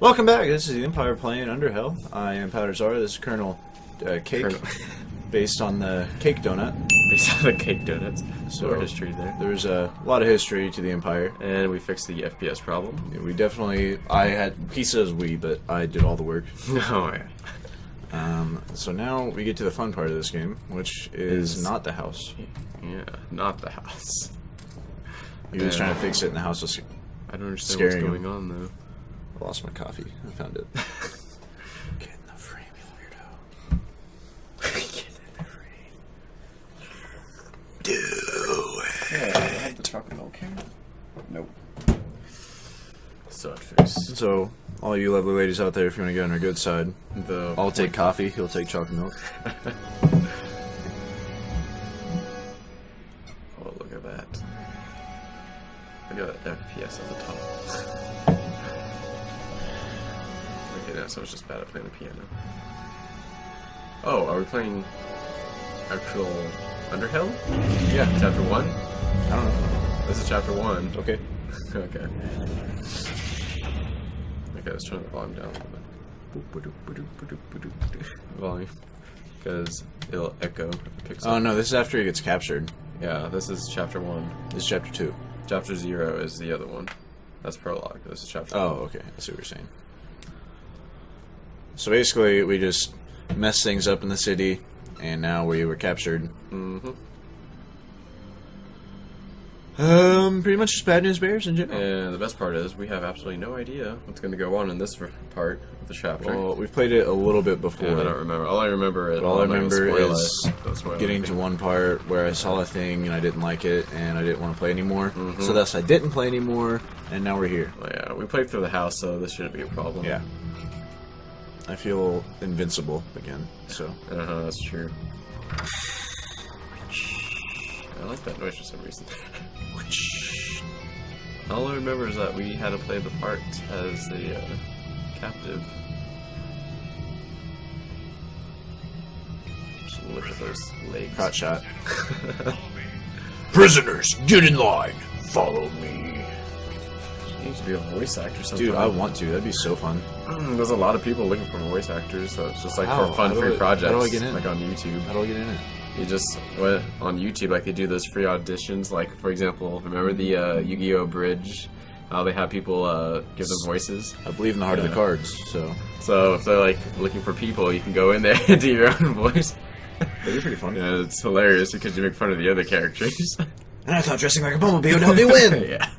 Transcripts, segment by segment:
Welcome back. This is the Empire playing Underhell. I am Powder Zara. This is Colonel uh, Cake, Colonel. based on the cake donut. Based on the cake donuts. So- So history there. There's a lot of history to the Empire. And we fixed the FPS problem. We definitely, I had pieces we, but I did all the work. Oh yeah. Um, so now we get to the fun part of this game, which is Is- not the house. Yeah, not the house. He was trying to fix it, and the house was. I don't understand what's him. going on though. I lost my coffee. I found it. Get in the frame, you weirdo. Do it. chocolate milk here? Nope. Sod face. So, all you lovely ladies out there, if you want to get on our good side, The I'll take coffee. He'll take chocolate milk. Oh look at that. Look at that FPS at the top. Okay, now someone's just bad at playing the piano. Oh, are we playing actual Underhell? Yeah. Chapter one? I don't know. This is chapter one. Okay. okay. Okay, let's turn the volume down a little bit. Volume. Because it'll echo if it picks Oh no, this is after he gets captured. Yeah, this is chapter one. This is chapter two. Chapter zero is the other one. That's prologue. This is chapter Oh, okay. I see what you're saying. So basically, we just messed things up in the city, and now we were captured. Mm-hmm. Um, pretty much just bad news bears in general. And the best part is we have absolutely no idea what's going to go on in this part of the chapter. Well, we've played it a little bit before. Yeah, I don't remember. All I remember is all I I'm not gonna remember is getting to one part where I saw a thing and I didn't like it and I didn't want to play anymore. Mhm. So thus I didn't play anymore, and now we're here. Oh, yeah, we played through the house, so this shouldn't be a problem. Yeah. I feel invincible again. So Uh huh. That's true. I like that noise for some reason. All I remember is that we had to play the part as the uh, captive. Just look at those legs. hot shot. Prisoners, get in line. Follow me. You need to be a voice actor sometime. Dude, I want to. That'd be so fun. Mm, There's a lot of people looking for voice actors, so it's just like How? for fun free I- projects. how do I get in? Like on YouTube. How do I get in it? You just what on YouTube, like they do those free auditions. Like for example, remember the uh, Yu-Gi-Oh bridge? How they have people uh, give them voices. I believe in the heart of the cards, so So if they're like looking for people, you can go in there and do your own voice. that'd be pretty fun. Yeah, it's hilarious because you make fun of the other characters. And I thought dressing like a bumblebee would help me win. yeah.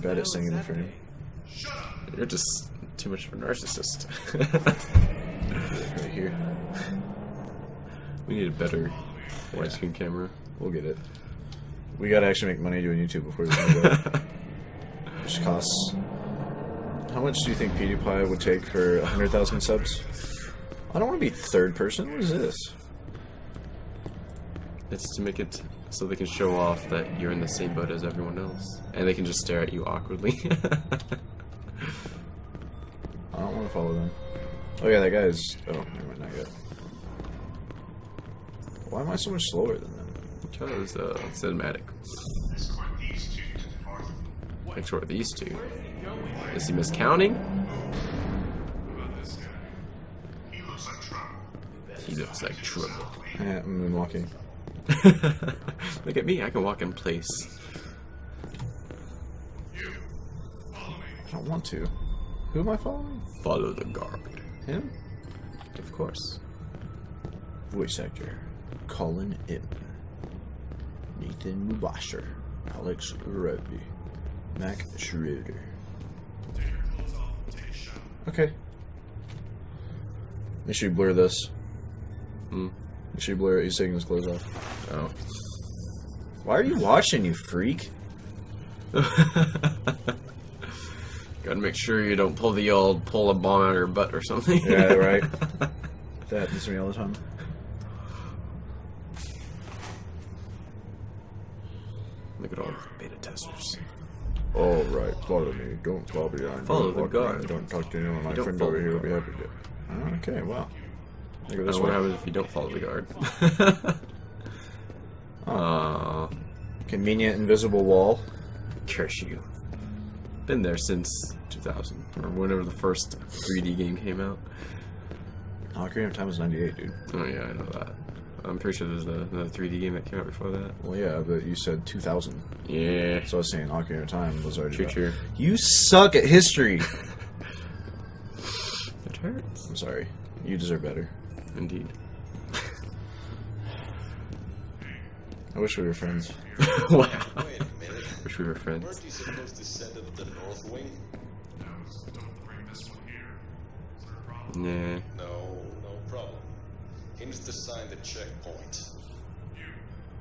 You're bad at singing in frame. You're just too much of a narcissist. Right here. we need a better widescreen camera. We'll get it. We gotta actually make money doing YouTube before we goes. Which costs. How much do you think PewDiePie would take for 100,000 subs? I don't want to be third person. What is this? It's to make it so they can show off that you're in the same boat as everyone else, and they can just stare at you awkwardly. I don't want to follow them. Oh yeah, that guy's. Oh, never mind, not yet. Why am I so much slower than them? because uh, cinematic. Make sure these two. Is he miscounting? He looks like trouble. Eh, I'm moonwalking. Look at me, I can walk in place. I don't want to. Who am I following? Follow the guard. Him? Of course. Voice actor. Colin Imp. Nathan Mubasher. Alex Reddy. Mac Schroeder. Okay. Make sure you blur this. Hmm. You blur it. He's taking his clothes off. Oh. Why are you watching, you freak? Gotta make sure you don't pull the old pull a bomb out of your butt or something. Yeah, right. That happens to me all the time. Look at all the beta testers. All right, follow me. Don't fall behind. Follow Don't the guard. Don't talk to anyone. My friend over here will be happy to. Okay, well. At That's what happens if you don't follow the guard. Oh. Uh, Aww. Convenient invisible wall. Curse you. been there since 2000 or whenever the first 3D game came out. Oh, Ocarina of Time was 98, dude. Oh yeah, I know that. I'm pretty sure there's a, another 3D game that came out before that. Well, yeah, but you said 2000. Yeah. So I was saying Ocarina of Time was already. True, about- true. You suck at history. It hurts. I'm sorry. You deserve better. Indeed. I wish we were friends. wow. Wait a minute. Wish we were friends. Weren't you supposed to send it to the North Wing? Don't bring this one here. Is there a problem? Nah. No, no problem. He needs to sign the checkpoint. You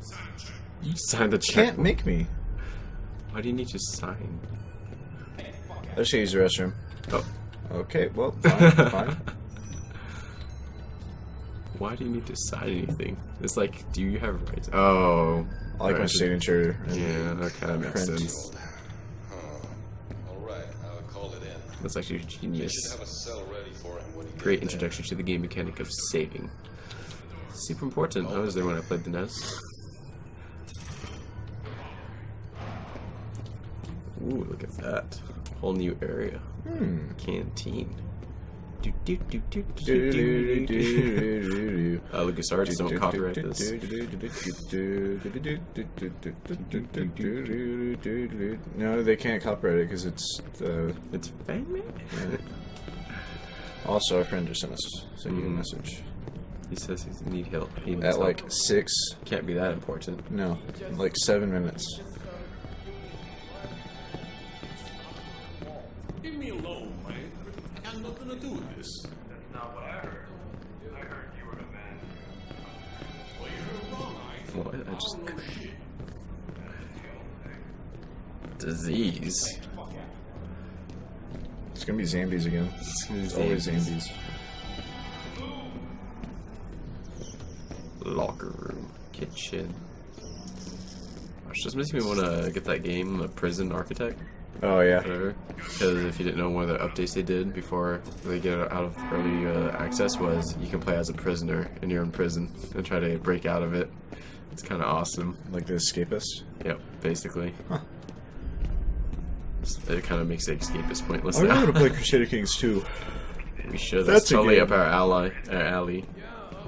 sign a check. You signed the check. Can't make me. Why do you need to sign? I just use the restroom. Oh. Okay, well, fine, fine. Why do you need to sign anything? It's like, do you have rights? Oh. I like my signature. and- Yeah, that kind of makes Print. sense. Huh. Alright, I'll call it in. That's actually They genius. should have a cell ready for him when he gets Great introduction to the game mechanic of saving. Super important. I was there when I played the NES. Ooh, look at that. Whole new area. Hmm. Canteen. Uh, LucasArts, don't copyright this. No, they can't copyright it because it's uh, It's made? also our friend just sent us sent you a Mhm. message He says he need help. He needs at help. like six Can't be that important. no like seven minutes. Leave me alone, nothing to do with this. That's not what I heard. I heard you were the man. Well, you heard wrong, I What? I just don't know shit. disease. It's gonna be zombies again. It's always zombies. Locker room, kitchen. Gosh, this makes me want to get that game, the Prison Architect, Oh yeah. Because if you didn't know, one of the updates they did before they get out of early uh, access was you can play as a prisoner and you're in prison and try to break out of it. It's kind of awesome. Like the escapist. Yep, basically. Huh. It kind of makes the escapist pointless I want to play Crusader Kings 2. we should. That's That's a totally up our ally, our alley.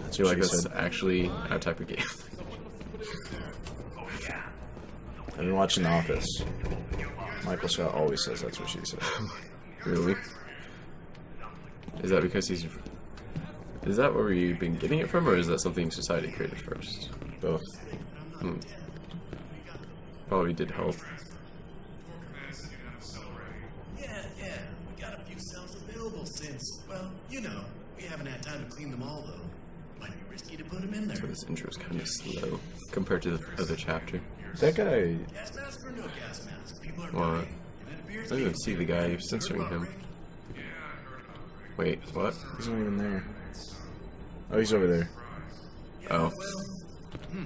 I feel like she that's said. actually our type of game. I've been watching The Office. Michael Scott always says that's what she said. Really? Is that because he's? Is that where you've been getting it from, or is that something society created first? Both. Hmm. Probably did help. Command said you have a cell ready. Yeah, yeah, we got a few cells available since, well, you know, we haven't had time to clean them all, though. Might be risky to put them in there. So this intro is kind of slow compared to the other chapter. That guy. Gas mask or no gas mask? People are What? dying. and it appears I don't even see the guy. You're censoring him. Wait, what? He's not even there. Oh, he's over there. Oh, Well, hmm,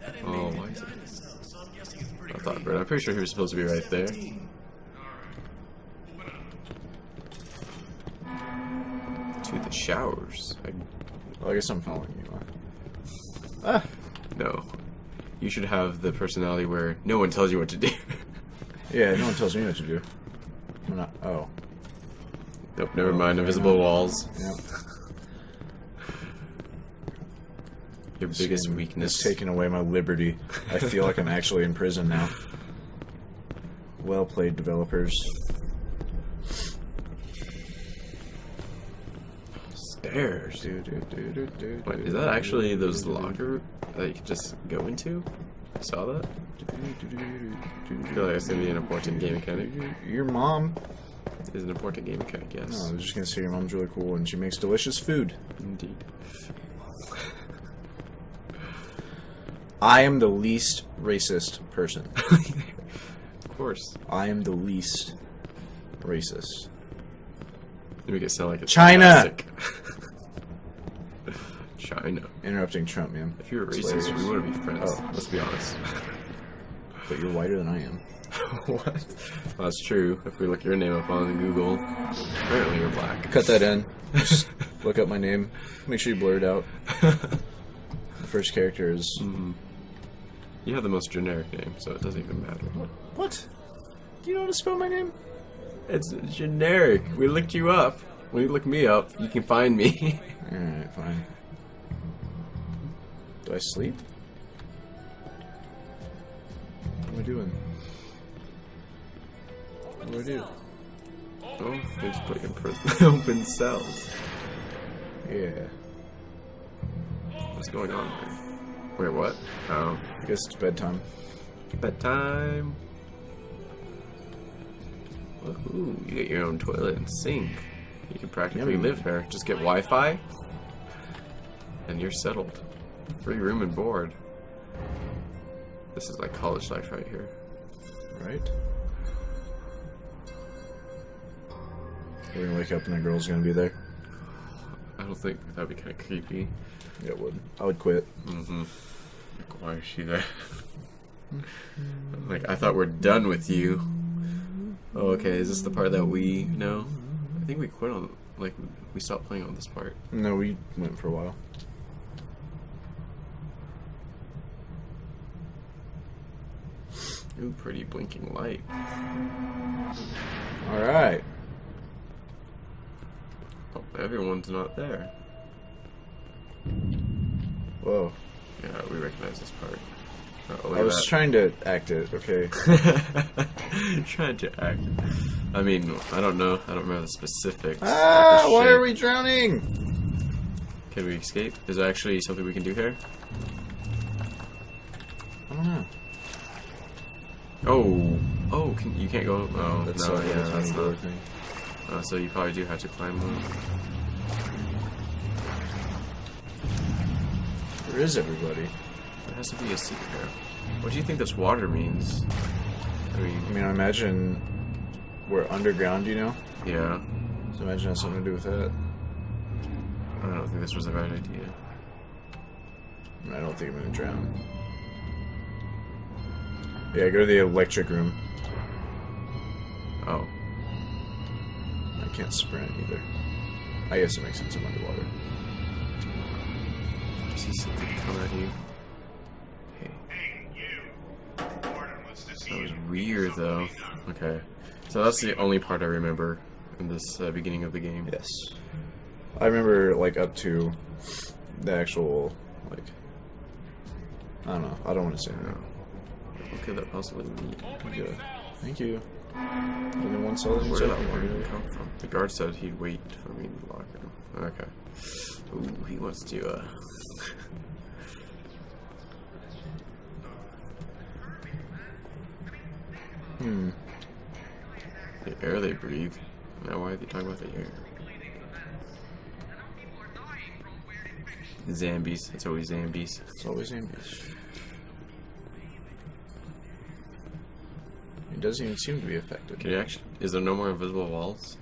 that inmate Oh, didn't why is die in the cell, so I'm guessing it's pretty I thought, clean. I'm pretty sure he was supposed to be right there. To the showers. I, Well, I guess I'm following you. Huh? Ah! no, you should have the personality where no one tells you what to do. Yeah, no one tells me what to do. I'm not. Oh. nope, never Oh, mind. Invisible enough. walls. Yeah. Your This biggest game weakness. is taking away my liberty. I feel like I'm actually in prison now. Well played, developers. Stairs. Wait, is that actually those locker that you could just go into? I saw that. I feel like it's gonna be an important game mechanic. Your mom. Is an important game mechanic, No, yes. I was just gonna say your mom's really cool and she makes delicious food. Indeed. I am the least racist person. of course. I am the least racist. You make it sound like it's China! China. Interrupting Trump, man. If you're a It's racist, we wouldn't be friends. Oh. Let's be honest. But you're whiter than I am. what? Well, that's true. If we look your name up on Google, apparently you're black. Cut that in. Just look up my name. Make sure you blur it out. The first character is. Mhm. You have the most generic name, so it doesn't even matter. What? What? Do you know how to spell my name? It's generic. We looked you up. When you look me up, you can find me. Alright, fine. Do I sleep? What am I doing? What do I do? oh, they just put you in prison. Open cells. Yeah. What's going on? Wait, what? Oh, I guess it's bedtime. bedtime. Ooh, you get your own toilet and sink. You can practically Yummy. live here. Just get Wi-Fi, and you're settled. Free room and board. This is like college life right here. Right? We're gonna wake up and the girl's gonna be there. I don't think that'd be kind of creepy. Yeah, it would. I would quit. Mm-hmm. Like, why is she there? like, I thought we're done with you. Oh, okay. Is this the part that we know? I think we quit on. Like, we stopped playing on this part. No, we went for a while. Ooh, pretty blinking light. Alright. Oh, everyone's not there. Whoa. Yeah, we recognize this part. Oh, I was trying to act it, okay. trying. to act. I mean, I don't know. I don't remember the specifics. Ah, of why the are we drowning? Can we escape? Is there actually something we can do here? I don't know. Oh, oh, can, you can't go. Oh, That's no, yeah, that's not not. thing. Uh, so you probably do have to climb one. Where is everybody? Has to be a secret. What do you think this water means? I mean, I mean, I imagine we're underground, you know? yeah. So imagine it has something to do with that. I don't think this was the right idea. I, I don't think I'm gonna drown. Yeah, go to the electric room. Oh, I can't sprint either. I guess it makes sense I'm underwater. I see something coming at you. Hey, Hey, you. Warden wants to see that was weird though. Okay, so that's the only part I remember in this uh, beginning of the game. Yes. I remember, like, up to the actual, like, I don't know. I don't want to say that. What could that possibly mean? Yeah. Thank you. Only one solid Where did that water come from? The guard said he'd wait for me in the locker room. Okay. Ooh, he wants to, uh... Hmm. the air they breathe. Now, why are they talking about the air? Zambies. It's always Zambies. It's always ambush. It doesn't even seem to be affected. Can you actually... Is there no more invisible walls?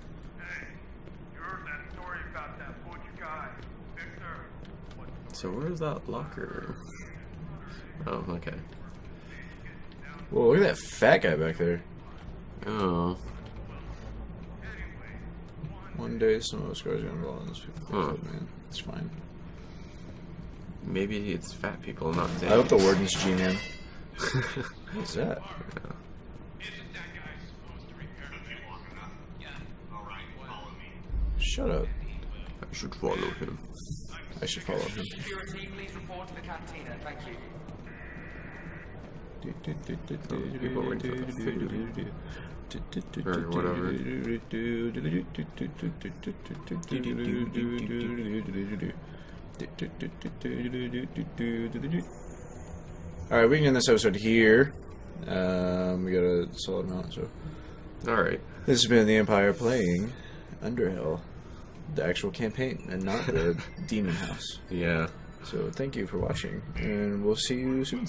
You heard that story about that butch guy, Victor? What So where's that locker? Oh, okay. Whoa, look at that fat guy back there. Oh. One day, some of those guys are gonna roll on those people. Huh. Man, it's fine. Maybe it's fat people, not I hope the Zambies. warden's G-Man. What's that guy supposed to repair the thing long enough? Yeah. All right, follow me. Shut up. I should follow him. I should follow him. Security, please report to the cantina. Thank you. People waiting for the Or whatever. Alright, we can end this episode here. Um, we got a solid amount, so. Alright. This has been the Empire playing Underhell, the actual campaign, and not the Demon House. Yeah. So thank you for watching, and we'll see you soon.